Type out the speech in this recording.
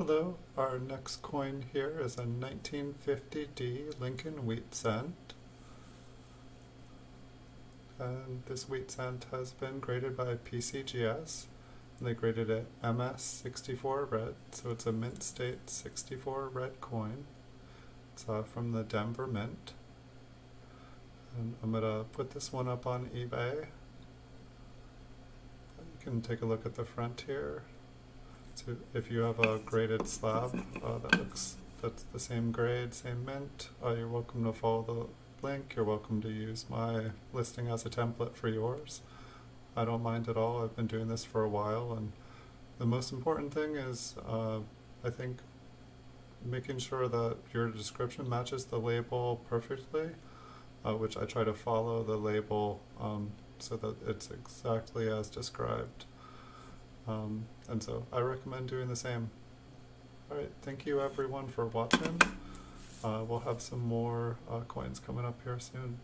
Hello, our next coin here is a 1950D Lincoln Wheat Cent. And this wheat cent has been graded by PCGS. They graded it MS64 red, so it's a mint state 64 red coin. It's uh, from the Denver Mint. And I'm going to put this one up on eBay. You can take a look at the front here. So if you have a graded slab uh, that looks that's the same grade, same mint, uh, you're welcome to follow the link. You're welcome to use my listing as a template for yours. I don't mind at all. I've been doing this for a while, and the most important thing is, uh, I think, making sure that your description matches the label perfectly, uh, which I try to follow the label um, so that it's exactly as described. Um, and so I recommend doing the same. Alright, thank you everyone for watching. Uh, we'll have some more uh, coins coming up here soon.